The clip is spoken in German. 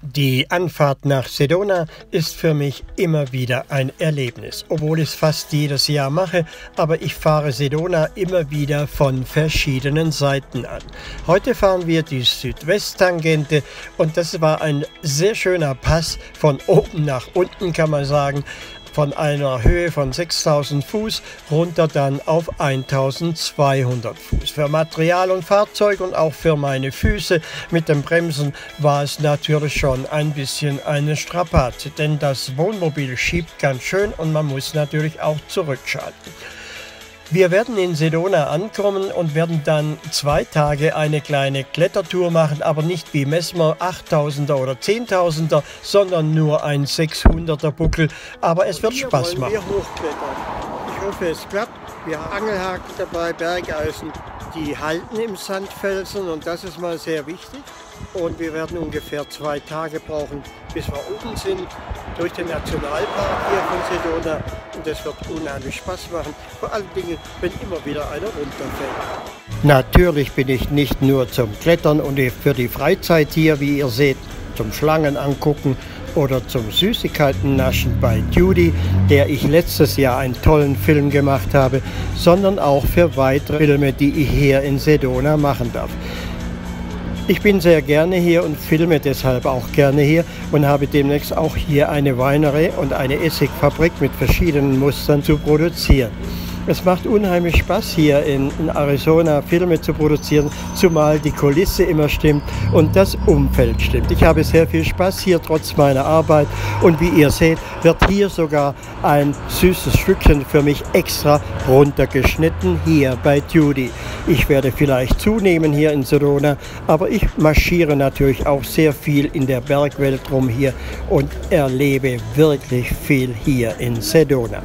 Die Anfahrt nach Sedona ist für mich immer wieder ein Erlebnis, obwohl ich es fast jedes Jahr mache, aber ich fahre Sedona immer wieder von verschiedenen Seiten an. Heute fahren wir die Südwesttangente und das war ein sehr schöner Pass von oben nach unten kann man sagen von einer Höhe von 6000 Fuß runter dann auf 1200 Fuß. Für Material und Fahrzeug und auch für meine Füße mit den Bremsen war es natürlich schon ein bisschen eine Strapaze, denn das Wohnmobil schiebt ganz schön und man muss natürlich auch zurückschalten. Wir werden in Sedona ankommen und werden dann zwei Tage eine kleine Klettertour machen, aber nicht wie Messmer 8000er oder 10.000er, sondern nur ein 600er Buckel. Aber es wird Hier Spaß machen. Wir hochklettern. Ich hoffe, es klappt. Wir haben Angelhaken dabei, Bergeisen, die halten im Sandfelsen und das ist mal sehr wichtig. Und wir werden ungefähr zwei Tage brauchen, bis wir oben sind, durch den Nationalpark hier von Sedona. Und das wird unheimlich Spaß machen, vor allen Dingen, wenn immer wieder einer runterfällt. Natürlich bin ich nicht nur zum Klettern und für die Freizeit hier, wie ihr seht, zum Schlangen angucken oder zum Süßigkeiten naschen bei Judy, der ich letztes Jahr einen tollen Film gemacht habe, sondern auch für weitere Filme, die ich hier in Sedona machen darf. Ich bin sehr gerne hier und filme deshalb auch gerne hier und habe demnächst auch hier eine Weinerei und eine Essigfabrik mit verschiedenen Mustern zu produzieren. Es macht unheimlich Spaß hier in, in, Arizona Filme zu produzieren, zumal die Kulisse immer stimmt und das Umfeld stimmt. Ich habe sehr viel Spaß hier trotz meiner Arbeit und wie ihr seht, wird hier sogar ein süßes Stückchen für mich extra runtergeschnitten hier bei Judy. Ich werde vielleicht zunehmen hier in Sedona, aber ich marschiere natürlich auch sehr viel in der Bergwelt rum hier und erlebe wirklich viel hier in Sedona.